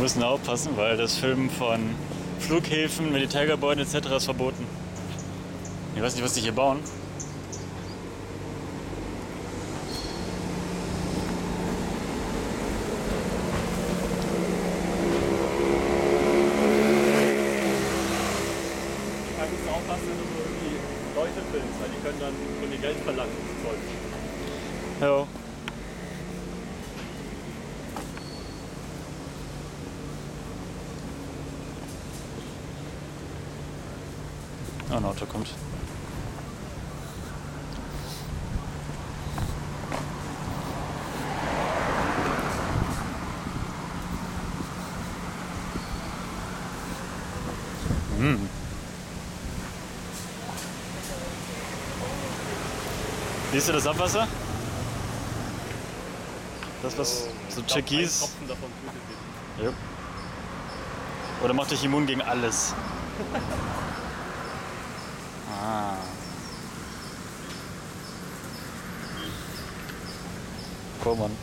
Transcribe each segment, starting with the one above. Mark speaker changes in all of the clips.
Speaker 1: müssen aufpassen, weil das Filmen von Flughäfen, Militärgebäuden etc. ist verboten. Ich weiß nicht, was die hier bauen.
Speaker 2: Leute filmst, weil die können dann von dir Geld verlangen.
Speaker 1: Ja. Oh, ein Auto kommt. Hm. Siehst du das Abwasser? Das, was so.
Speaker 2: Tropfen davon tötet dich.
Speaker 1: Ja. Oder macht dich immun gegen alles? à. cô
Speaker 2: mình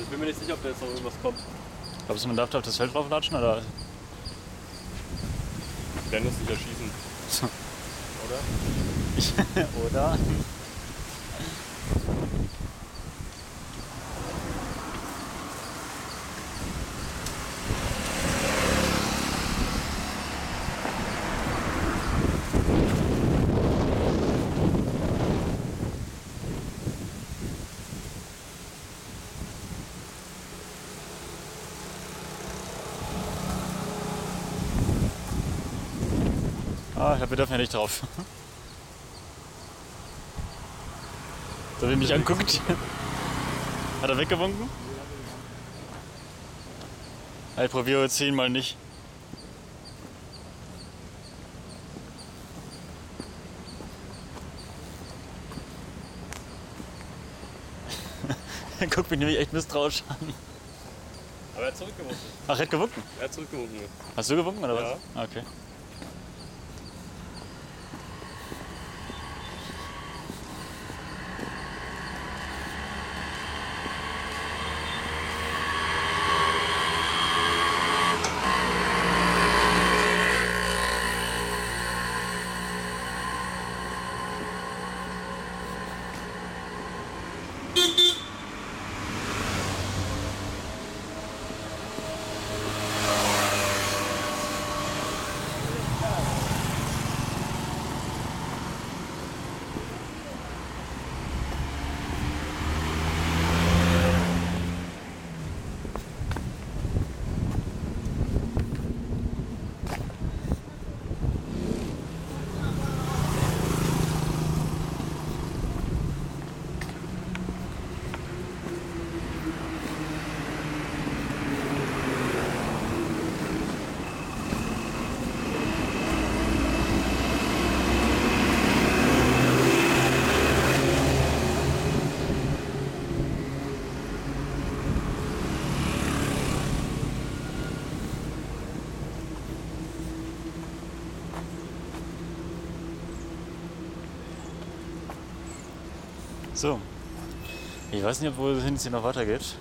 Speaker 2: ich bin mir nicht sicher, ob da jetzt noch irgendwas kommt.
Speaker 1: Glaubst du, man darf da auf das Feld drauflatschen? Oder?
Speaker 2: Wir werden uns nicht erschießen, oder?
Speaker 1: oder? Ah, ich glaube, wir dürfen ja nicht drauf. So wie mich anguckt. Hat er weggewunken? Ja, Ich probiere jetzt zehnmal nicht. Er guckt mich nämlich echt misstrauisch an.
Speaker 2: Aber er hat zurückgewunken.
Speaker 1: Ach, er hat gewunken.
Speaker 2: Er hat zurückgewunken.
Speaker 1: Hast du gewunken oder
Speaker 2: Ja.
Speaker 1: was? Ah, Okay. So. Ich weiß nicht, ob es hier noch weitergeht.